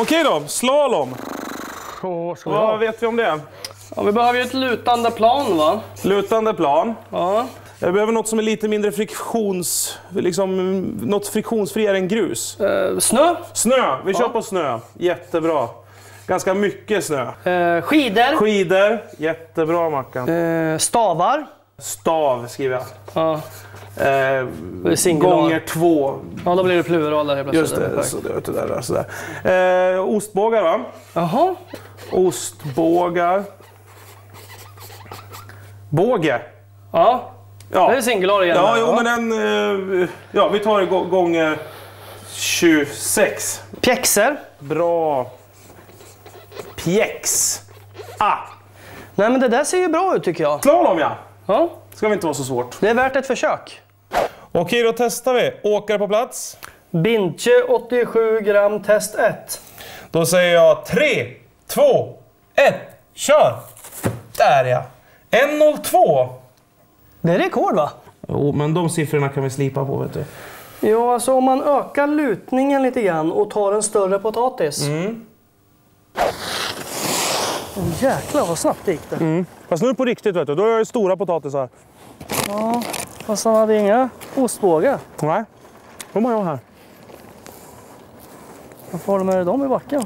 Okej då, slalom. Så vi Vad vet vi om det? Ja, vi behöver ju ett lutande plan va? Lutande plan. Ja. Jag behöver något som är lite mindre friktions... Liksom, något friktionsfriare än grus. Eh, snö. Snö, vi kör Ja. på snö. Jättebra. Ganska mycket snö. Eh, skidor. Skidor, jättebra Mackan. Eh, stavar. Stav skriver jag. Ja. Eh, gånger två. ja, då blir det plural där helt Just plötsligt. det, så där, där. Eh, ostbågar va? Jaha. Ostbågar. Båge. Ja, Ja, det är singular igen. ja jo, men den... Eh, ja, vi tar det gå- gånger 26. Pjäxor. Bra. Pjäx. Ah, Nej, men det där ser ju bra ut tycker jag. slalom ja. Ja, Ska väl inte vara så svårt. det är värt ett försök. Okej, då testar vi. Åkare på plats. Bintje 87 gram test 1. Då säger jag 3, 2, 1, kör! Där ja. 1.02. Det är rekord va? Jo, men de siffrorna kan vi slipa på vet du. Ja, alltså om man ökar lutningen lite grann och tar en större potatis. Mm. Jäklar vad snabbt det gick det. Fast nu på riktigt vet du, då är det stora potatisar. Ja, fast han hade inga ostbågar. Nej, de har jag här. Vad får du med dig dem i backen?